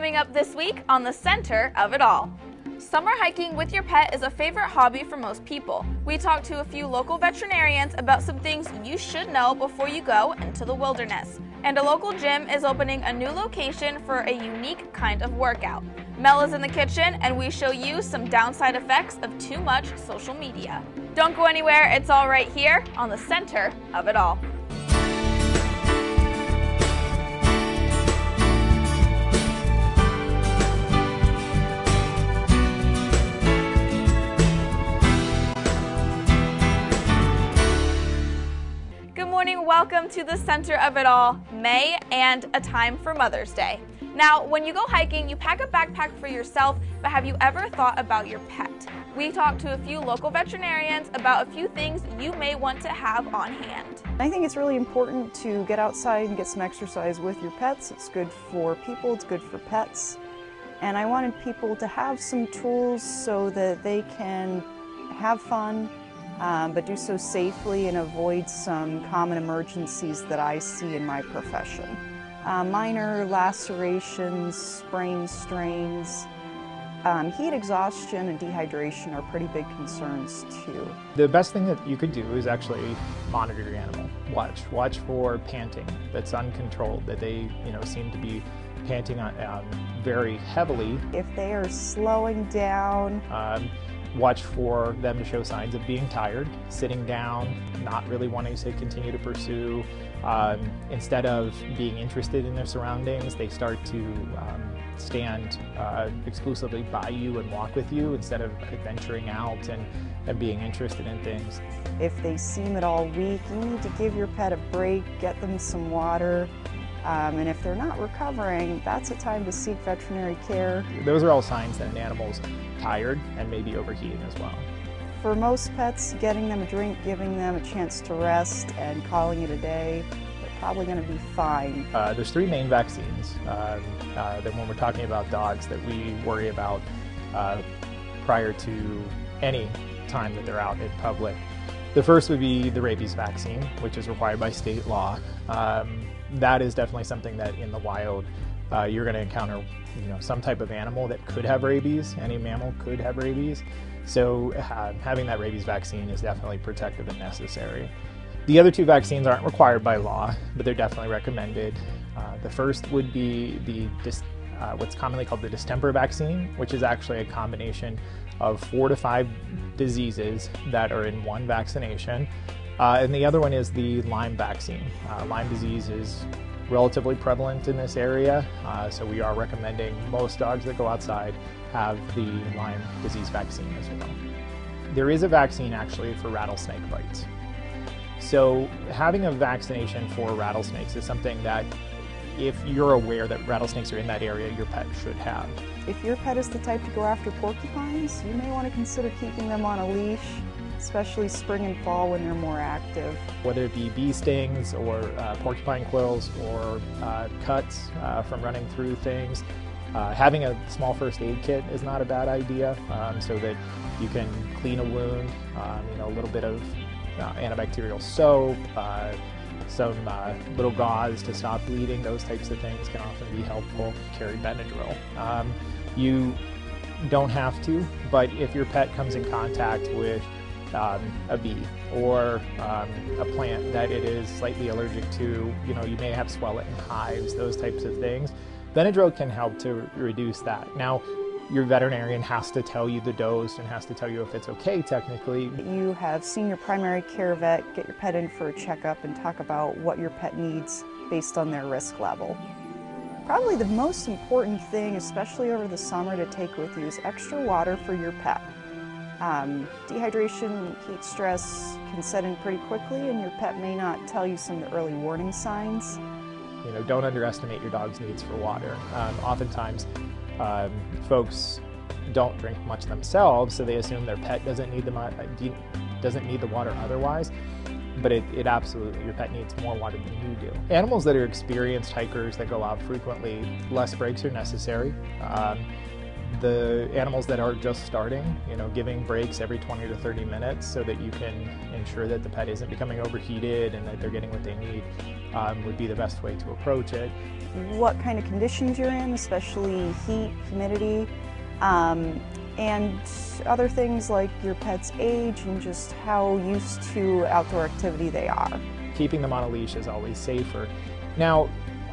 coming up this week on the center of it all. Summer hiking with your pet is a favorite hobby for most people. We talked to a few local veterinarians about some things you should know before you go into the wilderness. And a local gym is opening a new location for a unique kind of workout. Mel is in the kitchen and we show you some downside effects of too much social media. Don't go anywhere, it's all right here on the center of it all. Good morning, welcome to the center of it all, May and a time for Mother's Day. Now, when you go hiking, you pack a backpack for yourself, but have you ever thought about your pet? We talked to a few local veterinarians about a few things you may want to have on hand. I think it's really important to get outside and get some exercise with your pets. It's good for people, it's good for pets. And I wanted people to have some tools so that they can have fun, um, but do so safely and avoid some common emergencies that I see in my profession. Uh, minor lacerations, sprains, strains, um, heat exhaustion and dehydration are pretty big concerns too. The best thing that you could do is actually monitor your animal. Watch, watch for panting that's uncontrolled, that they, you know, seem to be panting on, um, very heavily. If they are slowing down, Um, watch for them to show signs of being tired, sitting down, not really wanting to continue to pursue. Um, instead of being interested in their surroundings, they start to um, stand uh, exclusively by you and walk with you instead of venturing out and, and being interested in things. if they seem at all weak, you need to give your pet a break, get them some water. Um, and if they're not recovering, that's a time to seek veterinary care. Those are all signs that an animal's tired and maybe overheating as well. For most pets, getting them a drink, giving them a chance to rest, and calling it a day, they're probably going to be fine. Uh, there's three main vaccines um, uh, that when we're talking about dogs that we worry about uh, prior to any time that they're out in public. The first would be the rabies vaccine, which is required by state law. Um, that is definitely something that in the wild uh, you're going to encounter, you know, some type of animal that could have rabies. Any mammal could have rabies, so uh, having that rabies vaccine is definitely protective and necessary. The other two vaccines aren't required by law, but they're definitely recommended. Uh, the first would be the dis- uh, what's commonly called the distemper vaccine, which is actually a combination of four to five diseases that are in one vaccination. Uh, and the other one is the Lyme vaccine. Uh, Lyme disease is relatively prevalent in this area, uh, so we are recommending most dogs that go outside have the Lyme disease vaccine as well. There is a vaccine actually for rattlesnake bites. So, having a vaccination for rattlesnakes is something that, if you're aware that rattlesnakes are in that area, your pet should have. If your pet is the type to go after porcupines, you may want to consider keeping them on a leash, especially spring and fall when they're more active. Whether it be bee stings or uh, porcupine quills or uh, cuts uh, from running through things, uh, having a small first aid kit is not a bad idea um, so that you can clean a wound, um, you know, a little bit of uh, antibacterial soap, uh, some uh, little gauze to stop bleeding, those types of things can often be helpful. Carry Benadryl. Um, you don't have to, but if your pet comes in contact with um, a bee or um, a plant that it is slightly allergic to, you know, you may have swelling, hives, those types of things. Benadryl can help to reduce that. Now, your veterinarian has to tell you the dose and has to tell you if it's okay technically. You have seen your primary care vet, get your pet in for a checkup, and talk about what your pet needs based on their risk level. Probably the most important thing, especially over the summer, to take with you is extra water for your pet. Um, dehydration, heat stress can set in pretty quickly, and your pet may not tell you some of the early warning signs. You know, don't underestimate your dog's needs for water. Um, oftentimes, um, folks don't drink much themselves, so they assume their pet doesn't need the uh, doesn't need the water otherwise. But it, it absolutely, your pet needs more water than you do. Animals that are experienced hikers that go out frequently, less breaks are necessary. Um, the animals that are just starting, you know, giving breaks every 20 to 30 minutes so that you can ensure that the pet isn't becoming overheated and that they're getting what they need um, would be the best way to approach it. What kind of conditions you're in, especially heat, humidity, um, and other things like your pet's age and just how used to outdoor activity they are. Keeping them on a leash is always safer. Now,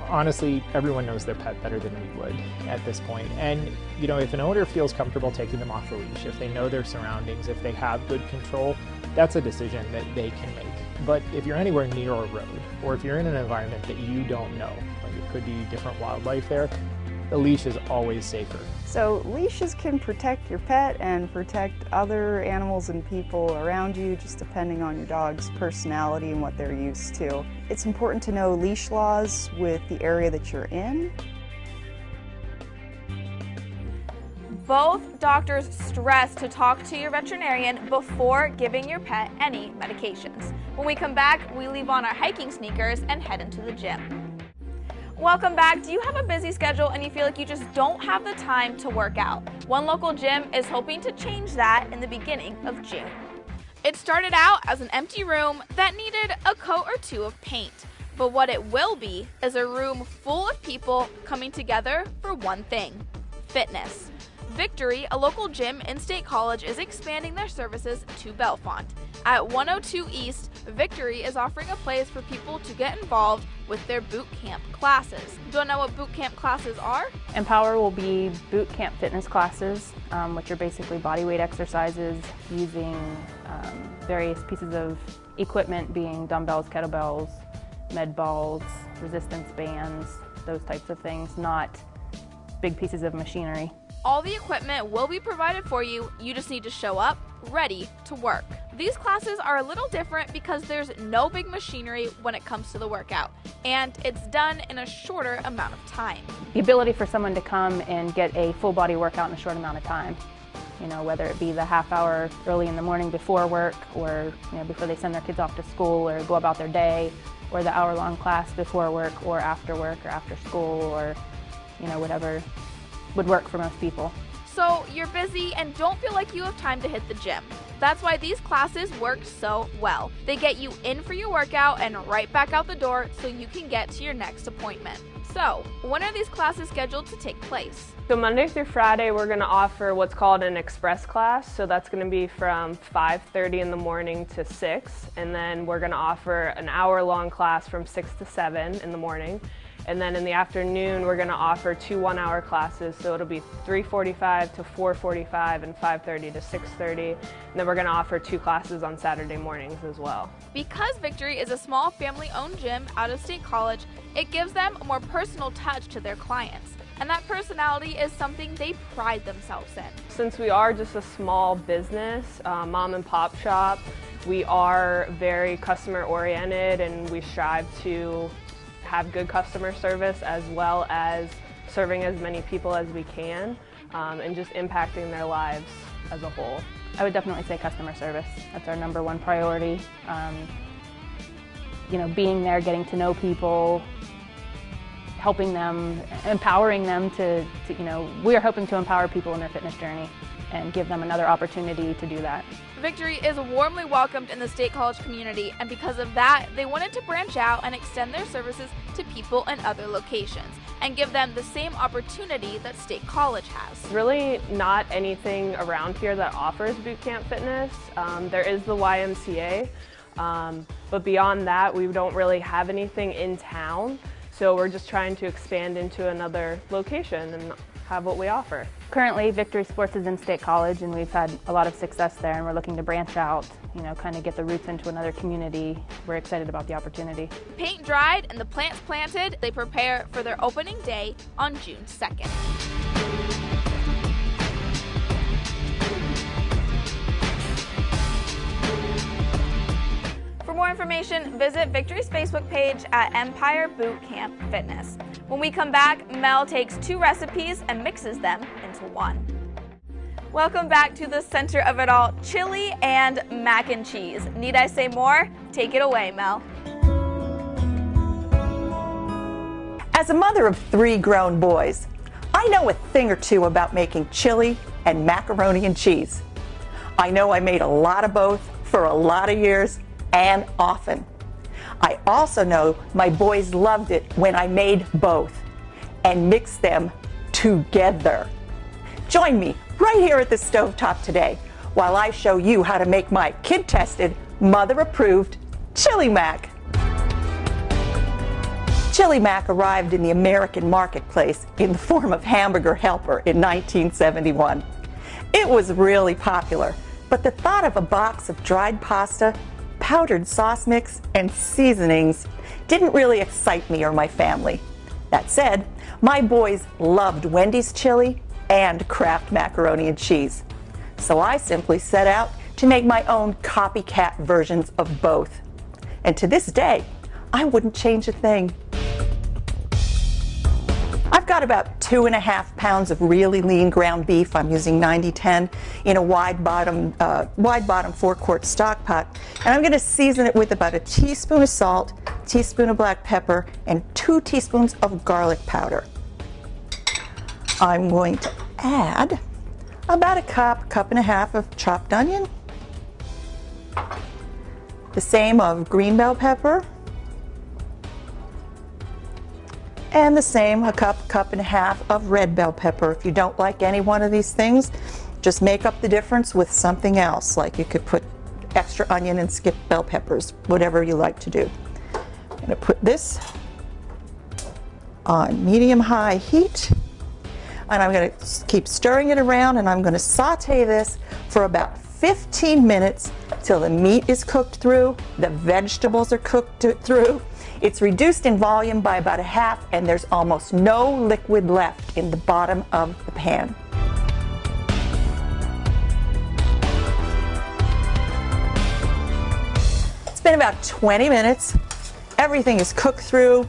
honestly, everyone knows their pet better than we would at this point. And, you know, if an owner feels comfortable taking them off the leash, if they know their surroundings, if they have good control, that's a decision that they can make. But if you're anywhere near a road, or if you're in an environment that you don't know, like it could be different wildlife there, the leash is always safer. So leashes can protect your pet and protect other animals and people around you just depending on your dog's personality and what they're used to. It's important to know leash laws with the area that you're in. Both doctors stress to talk to your veterinarian before giving your pet any medications. When we come back, we leave on our hiking sneakers and head into the gym. Welcome back. Do you have a busy schedule and you feel like you just don't have the time to work out? One local gym is hoping to change that in the beginning of June. It started out as an empty room that needed a coat or two of paint. But what it will be is a room full of people coming together for one thing fitness. Victory, a local gym in State College, is expanding their services to Bellefonte. At 102 East, Victory is offering a place for people to get involved with their boot camp classes. Don't know what boot camp classes are? Empower will be boot camp fitness classes, um, which are basically body weight exercises using um, various pieces of equipment, being dumbbells, kettlebells, med balls, resistance bands, those types of things, not big pieces of machinery. All the equipment will be provided for you, you just need to show up ready to work. These classes are a little different because there's no big machinery when it comes to the workout, and it's done in a shorter amount of time. The ability for someone to come and get a full body workout in a short amount of time. You know, whether it be the half hour early in the morning before work or you know, before they send their kids off to school or go about their day, or the hour long class before work or after work or after school or you know, whatever would work for most people. So you're busy and don't feel like you have time to hit the gym. That's why these classes work so well. They get you in for your workout and right back out the door so you can get to your next appointment. So, when are these classes scheduled to take place? So Monday through Friday, we're going to offer what's called an express class. So that's going to be from 5:30 in the morning to 6, and then we're going to offer an hour-long class from 6 to 7 in the morning. And then in the afternoon, we're going to offer two one-hour classes. So it'll be 3:45 to 4:45 and 5:30 to 6:30. And then we're going to offer two classes on Saturday mornings as well. Because Victory is a small family-owned gym out of State College, it gives them a more personal touch to their clients. And that personality is something they pride themselves in. Since we are just a small business, uh, mom and pop shop, we are very customer oriented and we strive to have good customer service as well as serving as many people as we can um, and just impacting their lives as a whole. I would definitely say customer service. That's our number one priority. Um, you know, being there, getting to know people, helping them, empowering them to, to, you know, we are hoping to empower people in their fitness journey and give them another opportunity to do that. Victory is warmly welcomed in the State College community, and because of that, they wanted to branch out and extend their services to people in other locations and give them the same opportunity that State College has. Really, not anything around here that offers boot camp fitness. Um, there is the YMCA, um, but beyond that, we don't really have anything in town. So we're just trying to expand into another location and have what we offer. Currently, Victory Sports is in State College, and we've had a lot of success there, and we're looking to branch out, you know, kind of get the roots into another community. We're excited about the opportunity. Paint dried and the plants planted, they prepare for their opening day on June 2nd. For more information, visit Victory's Facebook page at Empower Boot Camp Fitness. When we come back, Mel takes two recipes and mixes them into one. Welcome back to the center of it all chili and mac and cheese. Need I say more? Take it away, Mel. As a mother of three grown boys, I know a thing or two about making chili and macaroni and cheese. I know I made a lot of both for a lot of years and often. I also know my boys loved it when I made both and mixed them together. Join me right here at the stovetop today while I show you how to make my kid tested, mother approved chili mac. Chili Mac arrived in the American marketplace in the form of Hamburger Helper in 1971. It was really popular, but the thought of a box of dried pasta, powdered sauce mix, and seasonings didn't really excite me or my family. That said, my boys loved Wendy's chili and Kraft macaroni and cheese. So I simply set out to make my own copycat versions of both. And to this day, I wouldn't change a thing. Got about two and a half pounds of really lean ground beef. I'm using 90-10 in a wide bottom, uh, wide bottom four quart stock pot. And I'm gonna season it with about a teaspoon of salt, teaspoon of black pepper, and two teaspoons of garlic powder. I'm going to add about a cup, cup and a half of chopped onion, the same of green bell pepper, and the same a cup, cup and a half of red bell pepper. If you don't like any one of these things, just make up the difference with something else. Like you could put extra onion and skip bell peppers, whatever you like to do. I'm gonna put this on medium-high heat and I'm going to keep stirring it around and I'm going to saute this for about 15 minutes till the meat is cooked through, the vegetables are cooked through, it's reduced in volume by about a half and there's almost no liquid left in the bottom of the pan. It's been about 20 minutes. Everything is cooked through.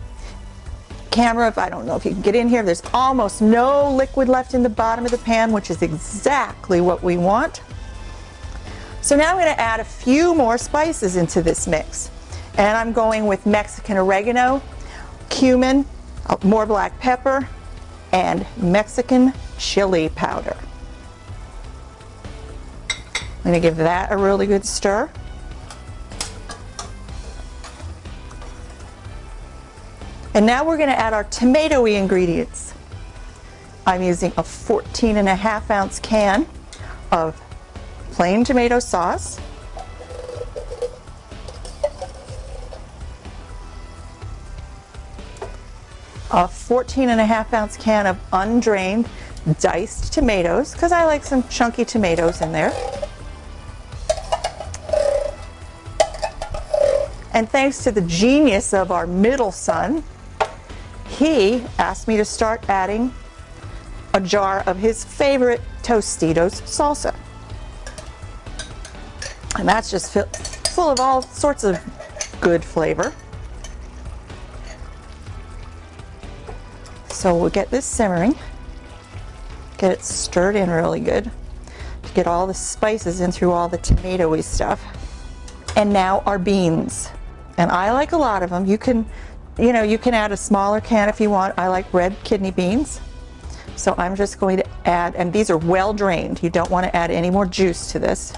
Camera, if I don't know if you can get in here, there's almost no liquid left in the bottom of the pan, which is exactly what we want. So now I'm going to add a few more spices into this mix. And I'm going with Mexican oregano, cumin, uh, more black pepper, and Mexican chili powder. I'm going to give that a really good stir. And now we're going to add our tomatoey ingredients. I'm using a 14 and a half ounce can of plain tomato sauce. A 14 and a half ounce can of undrained diced tomatoes because I like some chunky tomatoes in there. And thanks to the genius of our middle son, he asked me to start adding a jar of his favorite Tostitos salsa. And that's just full of all sorts of good flavor. So we'll get this simmering, get it stirred in really good to get all the spices in through all the tomatoey stuff. And now our beans. And I like a lot of them. You can, you know, you can add a smaller can if you want. I like red kidney beans. So I'm just going to add, and these are well drained. You don't want to add any more juice to this.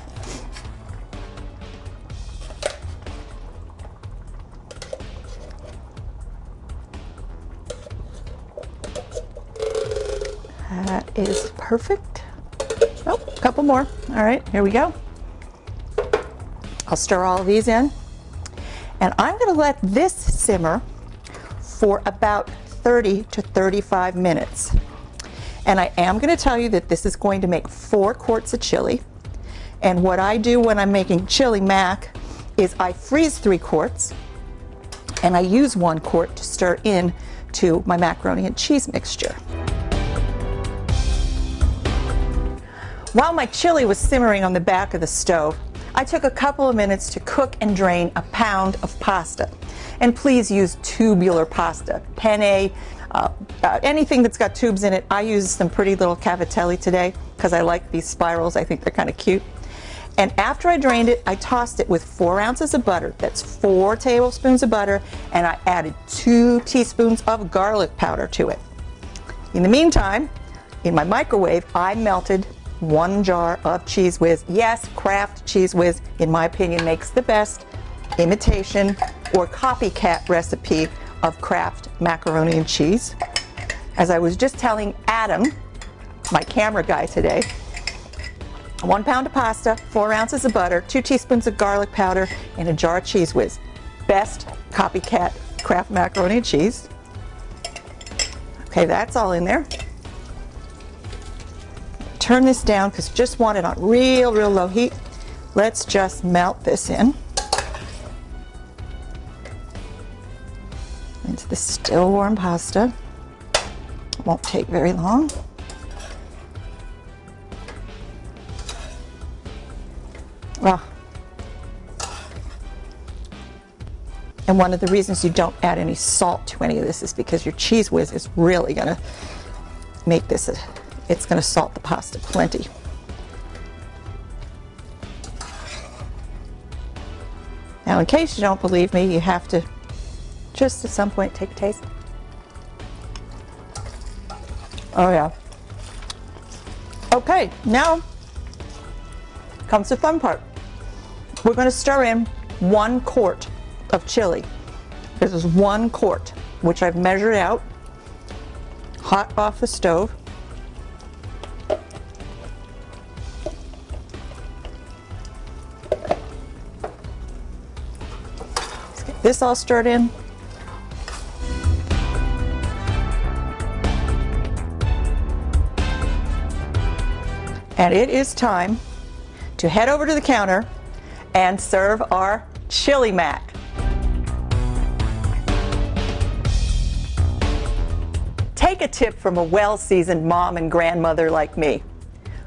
Perfect. Oh, a couple more. All right, here we go. I'll stir all of these in. And I'm going to let this simmer for about 30 to 35 minutes. And I am going to tell you that this is going to make four quarts of chili. And what I do when I'm making chili mac is I freeze three quarts and I use one quart to stir in to my macaroni and cheese mixture. While my chili was simmering on the back of the stove, I took a couple of minutes to cook and drain a pound of pasta. And please use tubular pasta, penne, uh, uh, anything that's got tubes in it. I use some pretty little cavatelli today because I like these spirals. I think they're kind of cute. And after I drained it, I tossed it with four ounces of butter. That's four tablespoons of butter. And I added two teaspoons of garlic powder to it. In the meantime, In my microwave, I melted one jar of Cheez Whiz. Yes, Kraft Cheez Whiz, in my opinion, makes the best imitation or copycat recipe of Kraft macaroni and cheese. As I was just telling Adam, my camera guy today, one pound of pasta, four ounces of butter, two teaspoons of garlic powder, and a jar of Cheez Whiz. Best copycat Kraft macaroni and cheese. Okay, that's all in there. Turn this down because just want it on real, real low heat. Let's just melt this in. Into the still warm pasta. Won't take very long. Well, and one of the reasons you don't add any salt to any of this is because your Cheez Whiz is really going to make this, a, it's going to salt the pasta plenty. Now, in case you don't believe me, you have to just at some point take a taste. Oh, yeah. Okay, now comes the fun part. We're going to stir in one quart of chili. This is one quart, which I've measured out, hot off the stove. This all stirred in. And it is time to head over to the counter and serve our chili mac. Take a tip from a well seasoned mom and grandmother like me.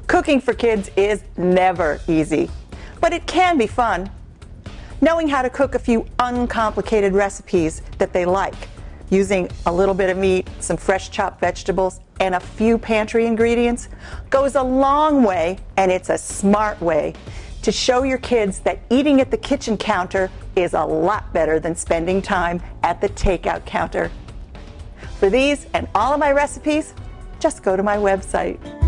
Cooking for kids is never easy, but it can be fun. Knowing how to cook a few uncomplicated recipes that they like, using a little bit of meat, some fresh chopped vegetables, and a few pantry ingredients goes a long way, and it's a smart way to show your kids that eating at the kitchen counter is a lot better than spending time at the takeout counter. For these and all of my recipes, just go to my website.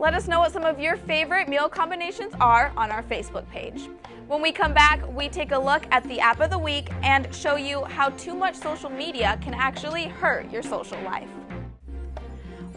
Let us know what some of your favorite meal combinations are on our Facebook page. When we come back, we take a look at the app of the week and show you how too much social media can actually hurt your social life.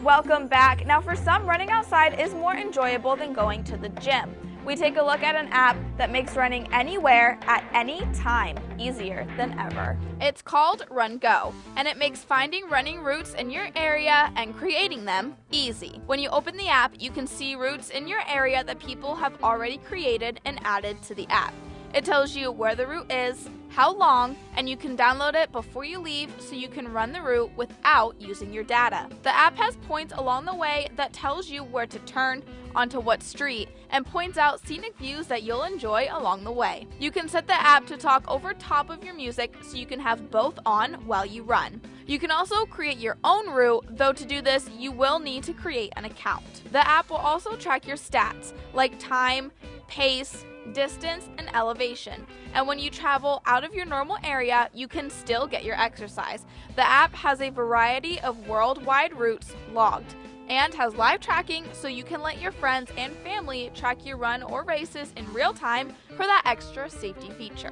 Welcome back. Now, for some, running outside is more enjoyable than going to the gym. We take a look at an app that makes running anywhere at any time easier than ever. It's called RunGo, and it makes finding running routes in your area and creating them easy. When you open the app, you can see routes in your area that people have already created and added to the app. It tells you where the route is, how long, and you can download it before you leave so you can run the route without using your data. The app has points along the way that tells you where to turn, onto what street, and points out scenic views that you'll enjoy along the way. You can set the app to talk over top of your music so you can have both on while you run. You can also create your own route, though to do this, you will need to create an account. The app will also track your stats, like time, pace, distance, and elevation. And when you travel out of your normal area, you can still get your exercise. The app has a variety of worldwide routes logged and has live tracking so you can let your friends and family track your run or races in real time for that extra safety feature.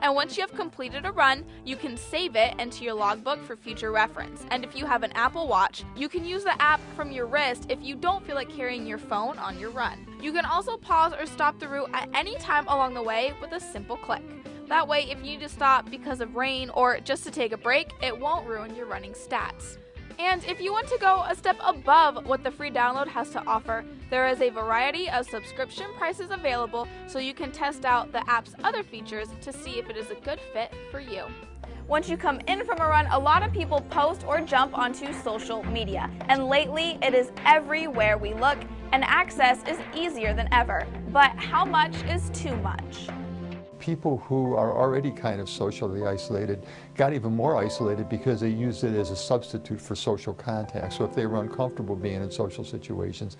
And once you have completed a run, you can save it into your logbook for future reference. And if you have an Apple Watch, you can use the app from your wrist if you don't feel like carrying your phone on your run. You can also pause or stop the route at any time along the way with a simple click. That way, if you need to stop because of rain or just to take a break, it won't ruin your running stats. And if you want to go a step above what the free download has to offer, there is a variety of subscription prices available so you can test out the app's other features to see if it is a good fit for you. Once you come in from a run, a lot of people post or jump onto social media. And lately, it is everywhere we look, and access is easier than ever. But how much is too much? People who are already kind of socially isolated got even more isolated because they used it as a substitute for social contact. So if they were uncomfortable being in social situations,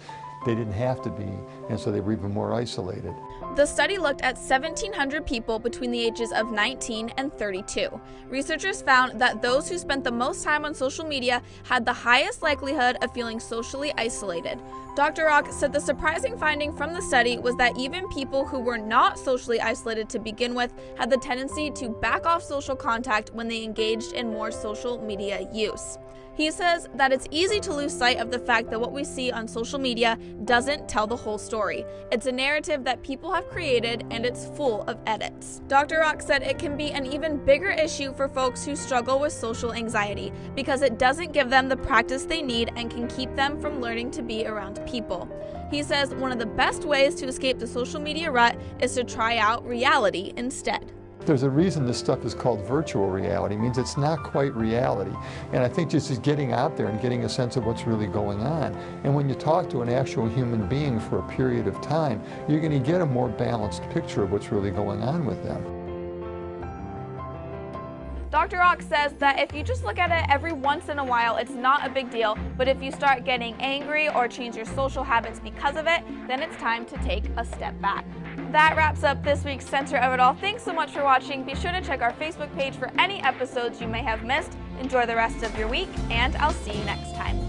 they didn't have to be, and so they were even more isolated. The study looked at 1,700 people between the ages of 19 and 32. Researchers found that those who spent the most time on social media had the highest likelihood of feeling socially isolated. Dr. Rock said the surprising finding from the study was that even people who were not socially isolated to begin with had the tendency to back off social contact when they engaged in more social media use. He says that it's easy to lose sight of the fact that what we see on social media doesn't tell the whole story. It's a narrative that people have created and it's full of edits. Dr. Rock said it can be an even bigger issue for folks who struggle with social anxiety because it doesn't give them the practice they need and can keep them from learning to be around people. He says one of the best ways to escape the social media rut is to try out reality instead. There's a reason this stuff is called virtual reality. It means it's not quite reality. And I think just getting out there and getting a sense of what's really going on. And when you talk to an actual human being for a period of time, you're going to get a more balanced picture of what's really going on with them. Dr. Rock says that if you just look at it every once in a while, it's not a big deal. But if you start getting angry or change your social habits because of it, then it's time to take a step back. That wraps up this week's Center of It All. Thanks so much for watching. Be sure to check our Facebook page for any episodes you may have missed. Enjoy the rest of your week, and I'll see you next time.